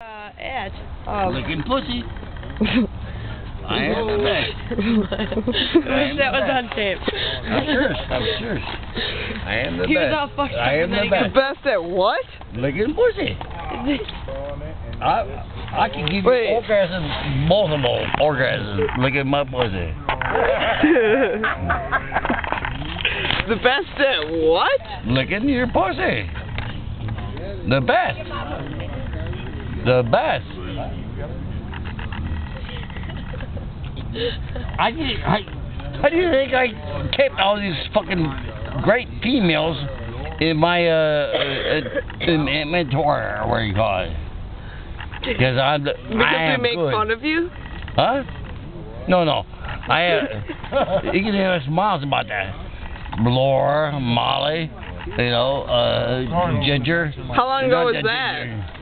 uh, at. Um, Licking pussy. I am the best. I Wish that was on tape. I'm sure. I'm sure. I am the He was best. all fucked up I am the best. goes- Best at what? Licking pussy. I I can give Wait. you orgasms, multiple orgasms, licking my pussy. the best at what? Licking your pussy. The best. The best. I did. I. How do you think I kept all these fucking great females in my uh, uh in inventory or what do you call it? Because I'm the. Because I am we make good. fun of you? Huh? No, no. I. Uh, you can hear us miles about that. Laura, Molly, you know, uh, Ginger. How long ago was that? Ginger.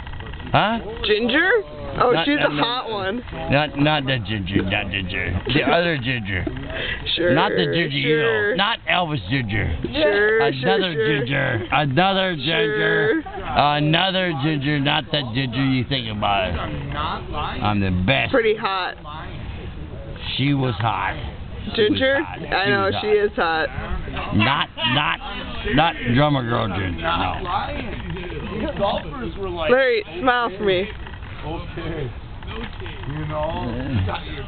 Huh? Ginger? Oh, Not- she's a not- hot one. Not not the Ginger, not Ginger. The other Ginger. Sure. Not the Ginger, you sure. know. Not Elvis Ginger. Sure, Another sure, sure. Ginger. Another Ginger. Another Ginger, not the Ginger you think about. Not lying. I'm the best. Pretty hot. She was hot. She was Ginger? hot. I know, she is hot. Not, not, not drummer girl Ginger. No. Golfers were like, Larry, smile for me. okay. You know, you got your